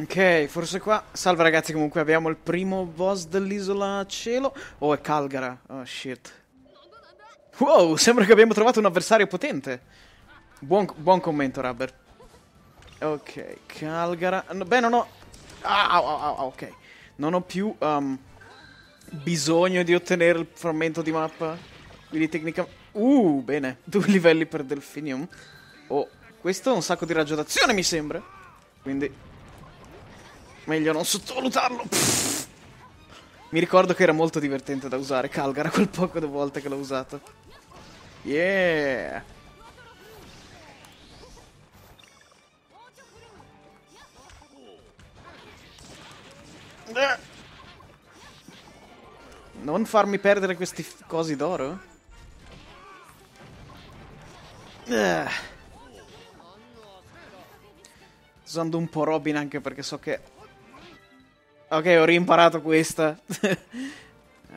Ok, forse qua. Salve ragazzi, comunque abbiamo il primo boss dell'isola cielo. Oh, è Calgara. Oh, shit. Wow, sembra che abbiamo trovato un avversario potente. Buon, buon commento, Rubber. Ok, Calgara. No, beh, non ho... Ah, ah, ah, ok. Non ho più um, bisogno di ottenere il frammento di mappa. Quindi tecnicamente... Uh, bene. Due livelli per Delphinium. Oh, questo è un sacco di raggio d'azione, mi sembra. Quindi... Meglio non sottovalutarlo. Mi ricordo che era molto divertente da usare Calgara quel poco di volte che l'ho usato. Yeah! Non farmi perdere questi cosi d'oro? Eh. Usando un po' Robin anche perché so che Ok, ho rimparato questa. uh,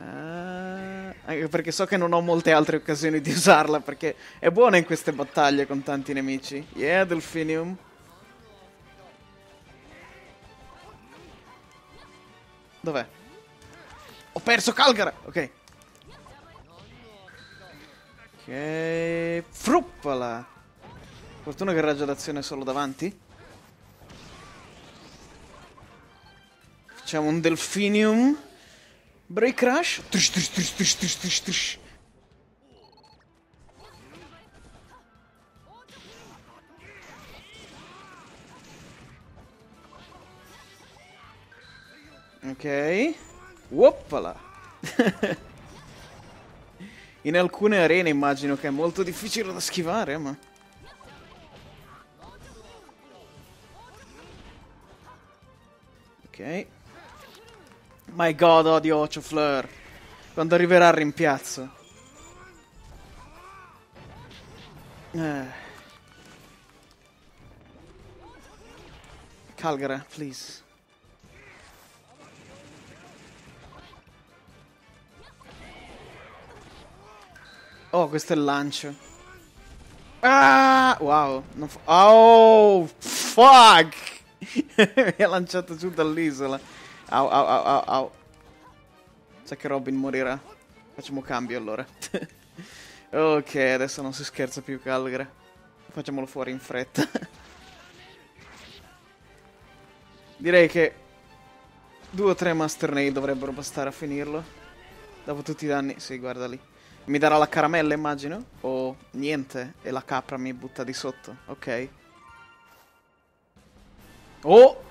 anche perché so che non ho molte altre occasioni di usarla, perché è buona in queste battaglie con tanti nemici. Yeah, Delphinium. Dov'è? Ho perso Calgara! Ok. Ok. Fruppala! Fortuna che il raggio d'azione è solo davanti. Facciamo un Delphinium. Break Rush. Trish, trish, trish. Ok. Woppala. In alcune arene immagino che è molto difficile da schivare, ma... Ok. My god, odio Ocho Fleur. Quando arriverà al rimpiazzo. Eh. Calgara, please. Oh, questo è il lancio. Ah! Wow. oh, fuck! Mi ha lanciato giù dall'isola. Au, au, au, au, au. Sa che Robin morirà. Facciamo cambio allora. ok, adesso non si scherza più Calgre. Facciamolo fuori in fretta. Direi che due o tre Master Nail dovrebbero bastare a finirlo. Dopo tutti i danni. Sì, guarda lì. Mi darà la caramella, immagino? O niente, e la capra mi butta di sotto. Ok. Oh!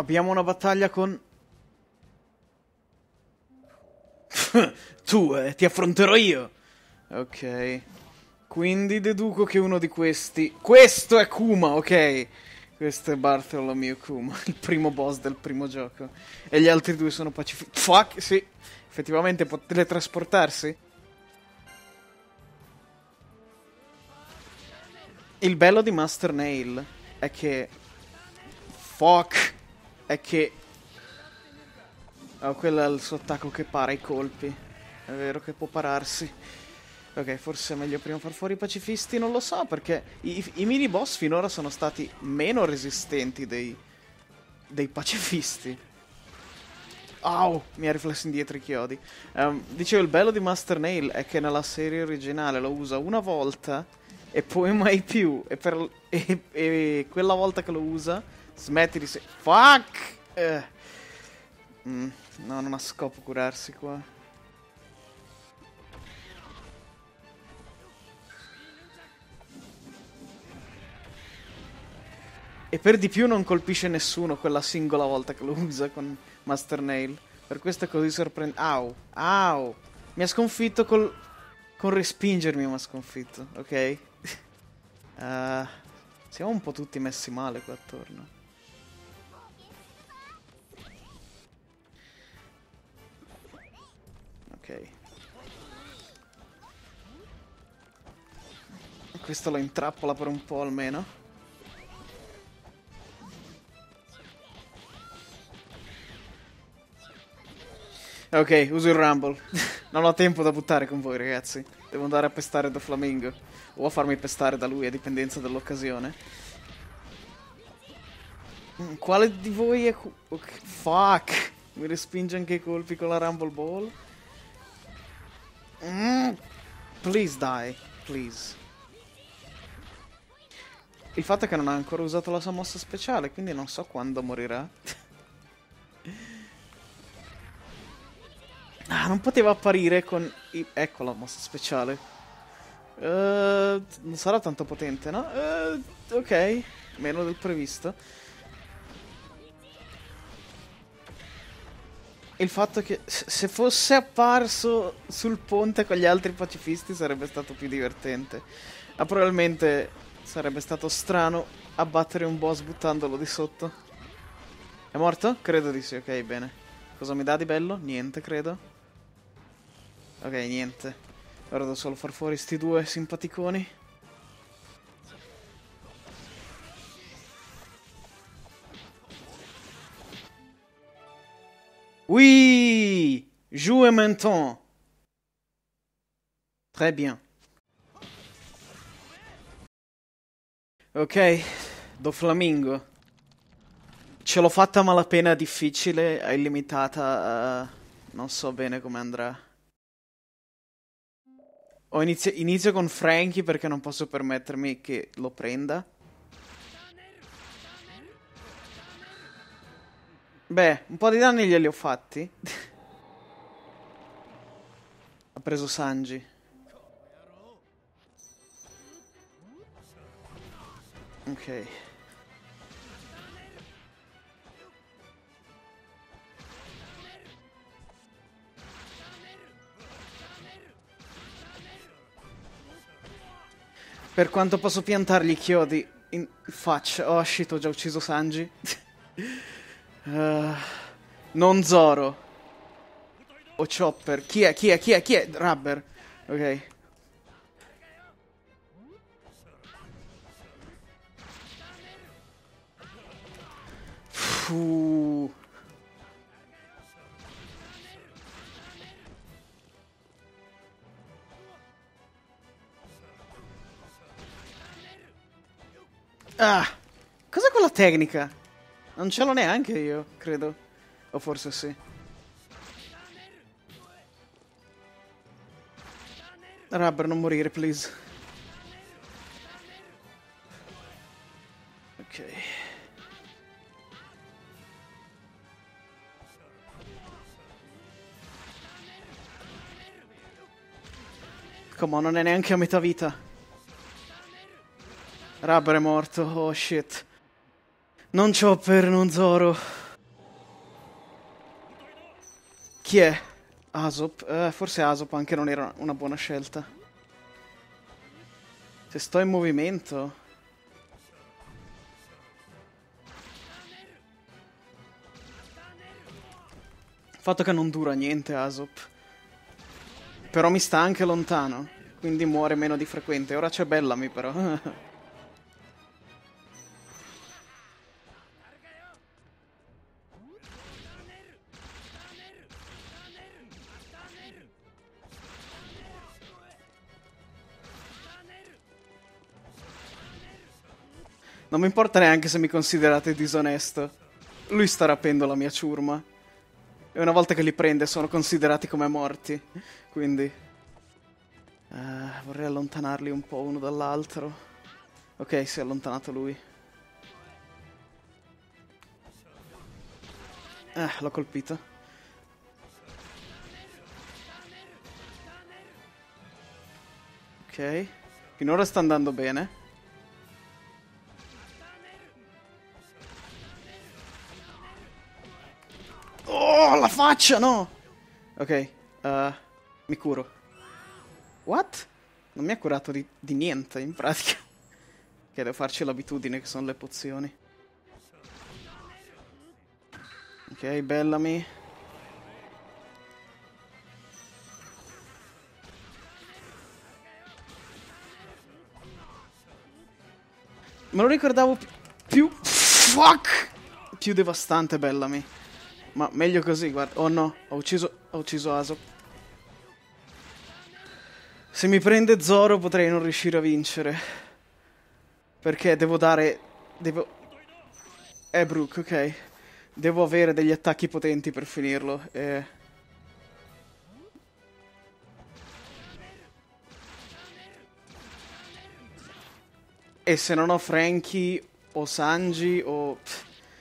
Abbiamo una battaglia con... tu, eh, ti affronterò io. Ok. Quindi deduco che uno di questi... Questo è Kuma, ok. Questo è Bartholomew Kuma, il primo boss del primo gioco. E gli altri due sono pacifici. Fuck, sì. Effettivamente può teletrasportarsi. Il bello di Master Nail è che... Fuck è che... Oh, quello è il suo attacco che para i colpi. È vero che può pararsi. Ok, forse è meglio prima far fuori i pacifisti, non lo so, perché i, i mini boss finora sono stati meno resistenti dei, dei pacifisti. Au, mi ha riflesso indietro i chiodi. Um, dicevo, il bello di Master Nail è che nella serie originale lo usa una volta e poi mai più. E, per, e, e quella volta che lo usa Smetti di se... Fuck! Eh. Mm, no, non ha scopo curarsi qua. E per di più non colpisce nessuno quella singola volta che lo usa con Master Nail. Per questo è così sorprendente. Au! Au! Mi ha sconfitto col... Con respingermi mi ha sconfitto, ok? uh, siamo un po' tutti messi male qua attorno. Questo lo intrappola per un po' almeno. Ok, uso il Rumble. non ho tempo da buttare con voi, ragazzi. Devo andare a pestare da Flamingo. O a farmi pestare da lui, a dipendenza dell'occasione. Mm, quale di voi è... Okay. Fuck! Mi respinge anche i colpi con la Rumble Ball. Mm. Please die. Please. Il fatto è che non ha ancora usato la sua mossa speciale, quindi non so quando morirà. ah, non poteva apparire con... I... Ecco la mossa speciale. Uh, non sarà tanto potente, no? Uh, ok, meno del previsto. Il fatto che se fosse apparso sul ponte con gli altri pacifisti sarebbe stato più divertente. Ma probabilmente Sarebbe stato strano abbattere un boss buttandolo di sotto. È morto? Credo di sì, ok, bene. Cosa mi dà di bello? Niente, credo. Ok, niente. Ora devo solo far fuori sti due simpaticoni. Oui! Jouez maintenant! Très bien. Ok, do Flamingo. Ce l'ho fatta malapena difficile, è illimitata, uh, non so bene come andrà. Inizio, inizio con Frankie perché non posso permettermi che lo prenda. Beh, un po' di danni glieli ho fatti. ha preso Sanji. Ok. Per quanto posso piantargli chiodi in faccia. Oh shit, ho già ucciso Sanji. uh, non Zoro. O Chopper. Chi è? Chi è? Chi è? Chi è? Rubber. Ok. Ah, cos'è quella tecnica? Non ce l'ho neanche io, credo. O forse sì. Rubber, non morire, please. Ok. Come on, non è neanche a metà vita. Rubber è morto, oh shit. Non Chopper, non Zoro. Chi è? Asop? Eh, forse Asop anche non era una buona scelta. Se sto in movimento... Fatto che non dura niente Asop. Però mi sta anche lontano, quindi muore meno di frequente. Ora c'è Bellamy però. Non mi importa neanche se mi considerate disonesto. Lui sta rapendo la mia ciurma. E una volta che li prende sono considerati come morti. Quindi... Uh, vorrei allontanarli un po' uno dall'altro. Ok, si è allontanato lui. Eh, l'ho colpito. Ok. Finora sta andando bene. Faccia, no! Ok, uh, mi curo. What? Non mi ha curato di, di niente, in pratica. Che devo farci l'abitudine, che sono le pozioni. Ok, Bellamy. Me lo ricordavo più... Fuck! Più devastante Bellamy. Ma meglio così, guarda. Oh no, ho ucciso, ho ucciso Aso. Se mi prende Zoro potrei non riuscire a vincere. Perché devo dare... Devo... È Brook, ok. Devo avere degli attacchi potenti per finirlo. E... E se non ho Frankie o Sanji o...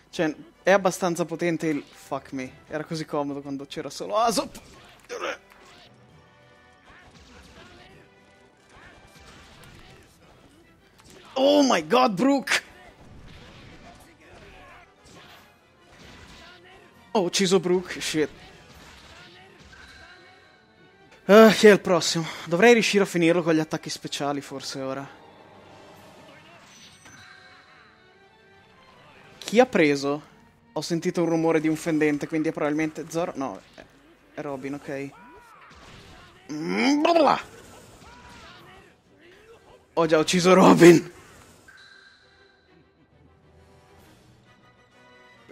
Cioè, è abbastanza potente il... Fuck me. Era così comodo quando c'era solo Asop. Oh my god, Brook! Ho ucciso Brook, shit. Uh, chi è il prossimo? Dovrei riuscire a finirlo con gli attacchi speciali, forse, ora. Chi ha preso? Ho sentito un rumore di un fendente, quindi è probabilmente Zoro... No, è Robin, ok. Mm, Ho già ucciso Robin.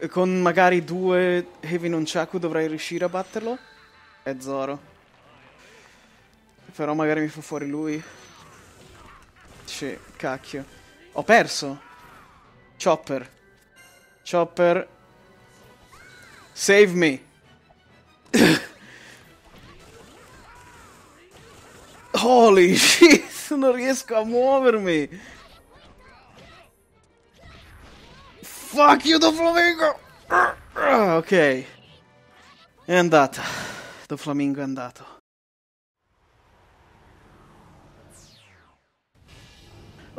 Con magari due Heavy Nunchaku dovrei riuscire a batterlo. È Zoro. Però magari mi fa fuori lui. Sì, cacchio. Ho perso. Chopper. Chopper. Save me. Holy shit, non riesco a muovermi. Fuck you, Do Flamingo! Ah, ok. È andata. Do Flamingo è andato.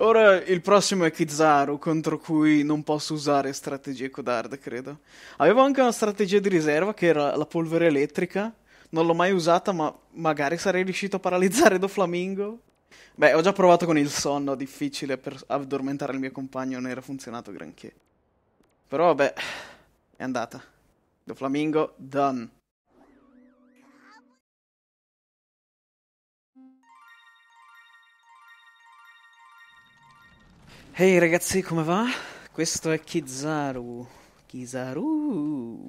Ora il prossimo è Kizaru, contro cui non posso usare strategie codarde, credo. Avevo anche una strategia di riserva che era la polvere elettrica. Non l'ho mai usata, ma magari sarei riuscito a paralizzare Do Flamingo. Beh, ho già provato con il sonno, difficile per addormentare il mio compagno, non era funzionato granché. Però vabbè, è andata. Do Flamingo, done. Ehi hey ragazzi, come va? Questo è Kizaru. Kizaru.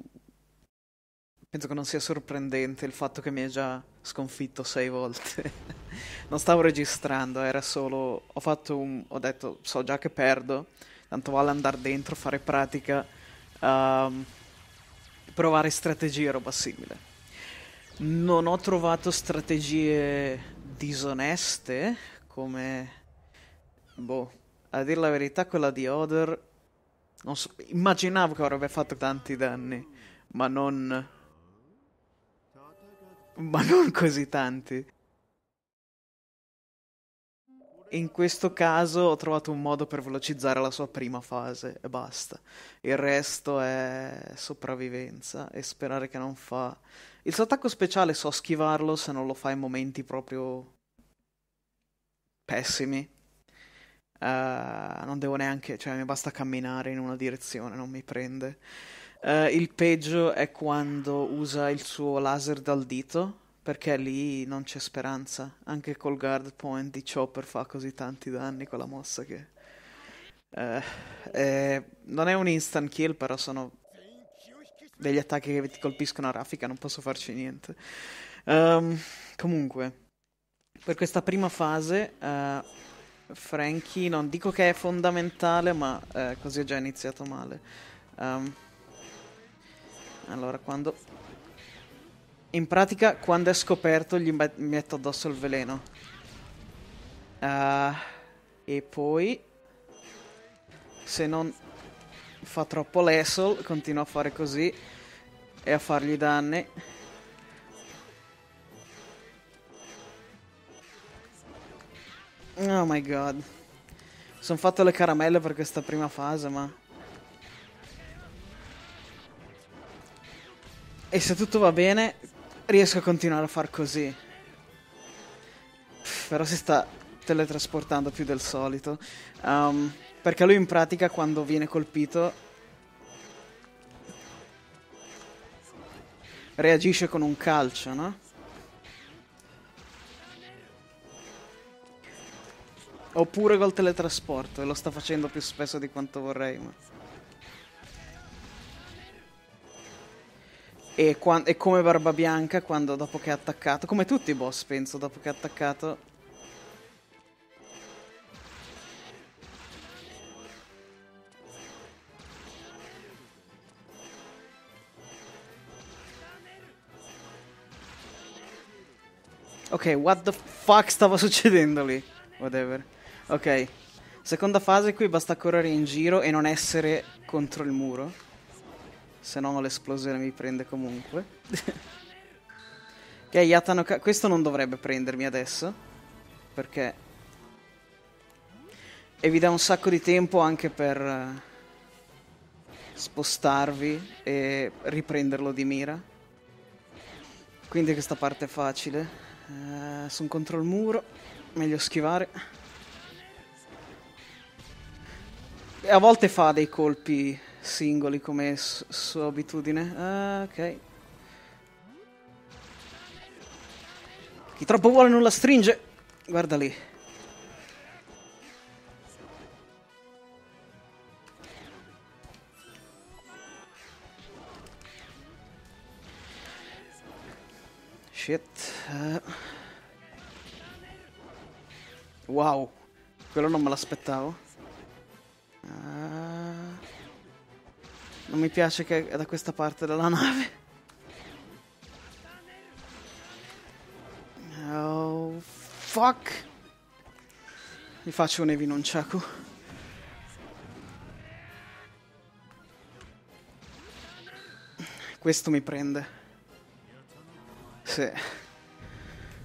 Penso che non sia sorprendente il fatto che mi abbia già sconfitto sei volte. non stavo registrando, era solo... Ho fatto un... Ho detto, so già che perdo tanto vale andare dentro, fare pratica, uh, provare strategie, roba simile. Non ho trovato strategie disoneste come... Boh, a dire la verità quella di Oder... So, immaginavo che avrebbe fatto tanti danni, ma non... Ma non così tanti. In questo caso ho trovato un modo per velocizzare la sua prima fase e basta. Il resto è sopravvivenza e sperare che non fa... Il suo attacco speciale so schivarlo se non lo fa in momenti proprio pessimi. Uh, non devo neanche, cioè mi basta camminare in una direzione, non mi prende. Uh, il peggio è quando usa il suo laser dal dito perché lì non c'è speranza. Anche col guard point di Chopper fa così tanti danni con la mossa che... Eh, eh, non è un instant kill, però sono degli attacchi che ti colpiscono a raffica, non posso farci niente. Um, comunque, per questa prima fase, uh, Frankie non dico che è fondamentale, ma uh, così ho già iniziato male. Um, allora, quando in pratica, quando è scoperto, gli metto addosso il veleno. Uh, e poi, se non fa troppo l'Essel, continua a fare così e a fargli danni. Oh my god. Sono fatto le caramelle per questa prima fase, ma... E se tutto va bene, riesco a continuare a far così. Però si sta teletrasportando più del solito. Um, perché lui in pratica quando viene colpito reagisce con un calcio, no? Oppure col teletrasporto, e lo sta facendo più spesso di quanto vorrei. Ma... E, e, come Barba Bianca, quando dopo che ha attaccato, come tutti i boss penso, dopo che ha attaccato... Ok, what the fuck stava succedendo lì? Whatever. Ok. Seconda fase qui basta correre in giro e non essere contro il muro. Se no l'esplosione mi prende comunque. ok, Yatanoka... Questo non dovrebbe prendermi adesso. Perché... E vi dà un sacco di tempo anche per... Uh, spostarvi e riprenderlo di mira. Quindi questa parte è facile. Uh, sono contro il muro. Meglio schivare. A volte fa dei colpi singoli come su sua abitudine. Ah, ok. Chi troppo vuole non la stringe. Guarda lì. Shit. Uh. Wow. Quello non me l'aspettavo. Uh, non mi piace che è da questa parte della nave. Oh, fuck. Mi faccio un Evi non Chaku. Questo mi prende. Sì.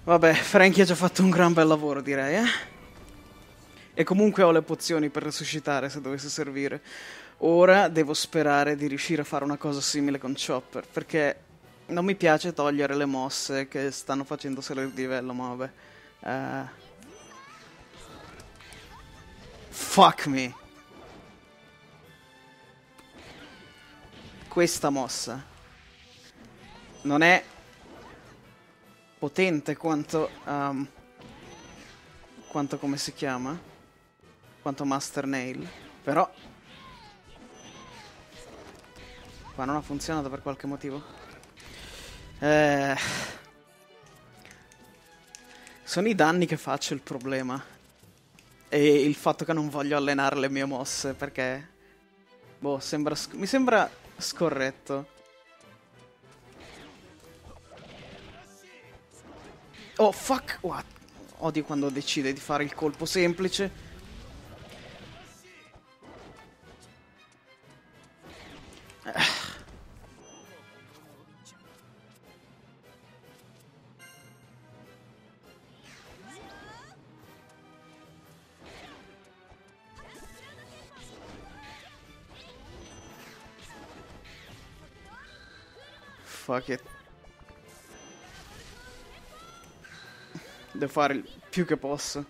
Vabbè, Frankie ha già fatto un gran bel lavoro, direi, eh? E comunque ho le pozioni per resuscitare se dovesse servire. Ora devo sperare di riuscire a fare una cosa simile con Chopper, perché non mi piace togliere le mosse che stanno facendo salire il livello, ma vabbè. Uh... Fuck me. Questa mossa non è potente quanto... Um, quanto come si chiama? Quanto Master Nail, però qua non ha funzionato per qualche motivo. Eh... Sono i danni che faccio il problema. E il fatto che non voglio allenare le mie mosse, perché... Boh, sembra mi sembra scorretto. Oh, fuck! What? Odio quando decide di fare il colpo semplice Fuck it. Devo fare il più che posso.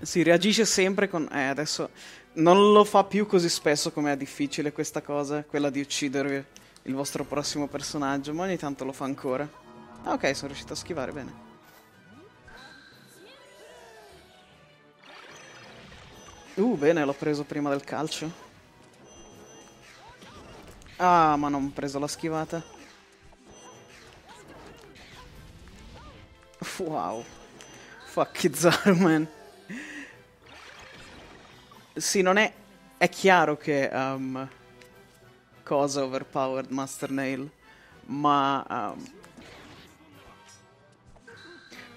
Si reagisce sempre con... Eh, adesso non lo fa più così spesso come è difficile questa cosa, quella di uccidervi il vostro prossimo personaggio, ma ogni tanto lo fa ancora. Ah, ok, sono riuscito a schivare bene. Uh, bene, l'ho preso prima del calcio. Ah, ma non ho preso la schivata. Wow. Fuck Kizaru, man. Sì, non è... È chiaro che... Um, cosa overpowered Master Nail, ma um,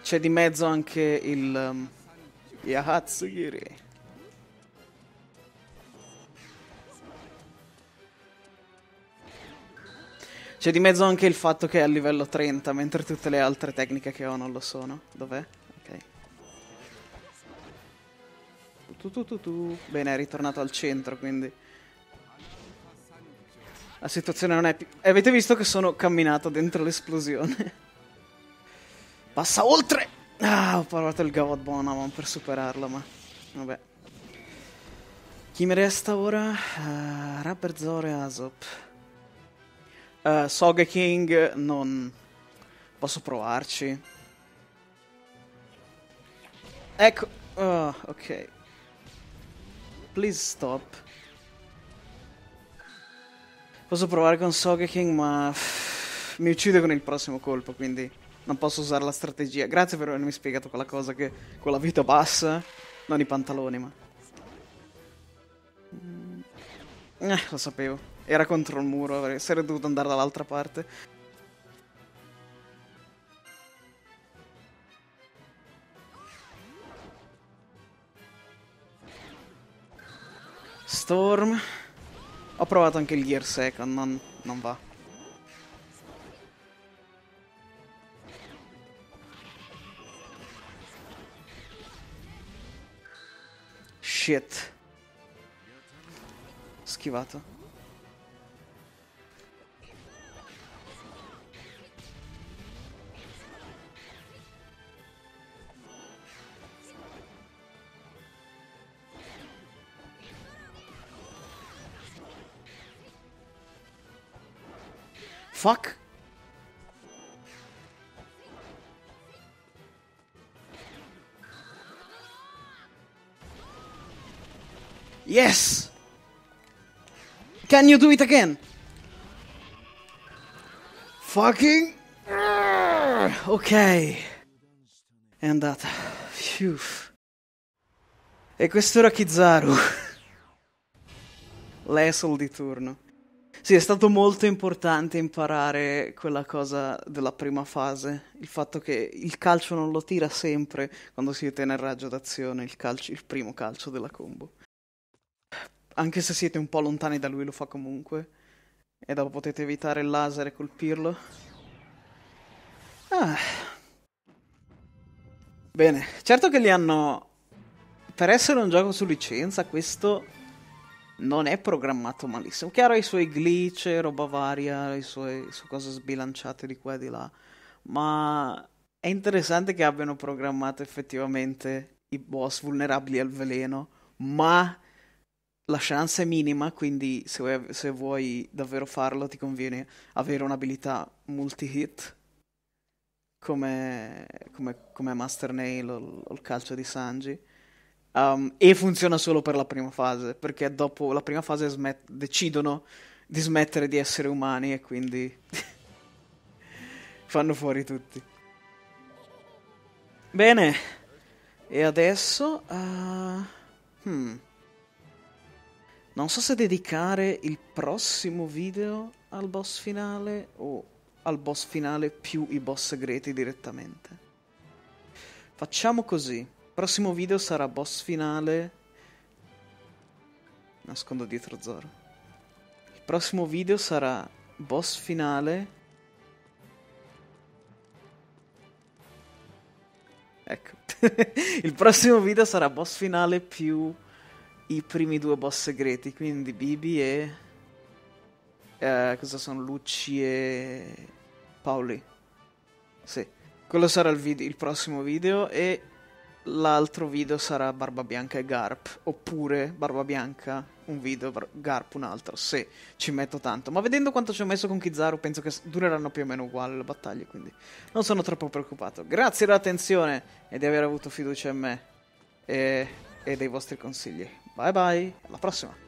c'è di mezzo anche il um, Yahatsugiri. C'è di mezzo anche il fatto che è a livello 30, mentre tutte le altre tecniche che ho non lo sono. Dov'è? Ok. Tu, tu, tu. Bene, è ritornato al centro, quindi... La situazione non è più... Avete visto che sono camminato dentro l'esplosione? Passa oltre! Ah, ho provato il Gavot Bonamon per superarlo, ma... Vabbè. Chi mi resta ora? Uh, Rapper Zoro e Asop. Uh, Sogeking non... Posso provarci. Ecco... Oh, ok. Please stop. Posso provare con Sogeking, ma mi uccide con il prossimo colpo, quindi non posso usare la strategia. Grazie per avermi spiegato quella cosa che con la vita bassa, non i pantaloni, ma... Mm. Eh, lo sapevo. Era contro il muro, avrei dovuto andare dall'altra parte. Storm. Ho provato anche il Gear Second, non, non va. Shit. Schivato. Fuck. Yes! Can you do it again? Fucking... Ok. È andata. Phew. E questo era Kizaru. L'Esol di turno. Sì, è stato molto importante imparare quella cosa della prima fase, il fatto che il calcio non lo tira sempre quando siete nel raggio d'azione, il, calcio, il primo calcio della combo. Anche se siete un po' lontani da lui lo fa comunque. E dopo potete evitare il laser e colpirlo. Ah. Bene, certo che li hanno... Per essere un gioco su licenza, questo non è programmato malissimo. Chiaro ha i suoi glitch, roba varia, le sue, sue cose sbilanciate di qua e di là, ma è interessante che abbiano programmato effettivamente i boss vulnerabili al veleno, ma la chance è minima, quindi se vuoi, se vuoi davvero farlo ti conviene avere un'abilità multi-hit come, come, come Master Nail o, o il calcio di Sanji Um, e funziona solo per la prima fase, perché dopo la prima fase smet- decidono di smettere di essere umani e quindi fanno fuori tutti. Bene, e adesso... Uh, hmm. Non so se dedicare il prossimo video al boss finale o al boss finale più i boss segreti direttamente. Facciamo così prossimo video sarà boss finale. Nascondo dietro Zoro. Il prossimo video sarà boss finale. Ecco. Il prossimo video sarà boss finale più i primi due boss segreti, quindi Bibi e... Eh, cosa sono? Lucci e... Paoli. Sì. Quello sarà il, video, il prossimo video e l'altro video sarà Barba Bianca e Garp, oppure Barba Bianca un video, Garp un altro, se ci metto tanto. Ma vedendo quanto ci ho messo con Kizaru, penso che dureranno più o meno uguali le battaglie, quindi non sono troppo preoccupato. Grazie dell'attenzione e di aver avuto fiducia in me e, e dei vostri consigli. Bye bye, alla prossima!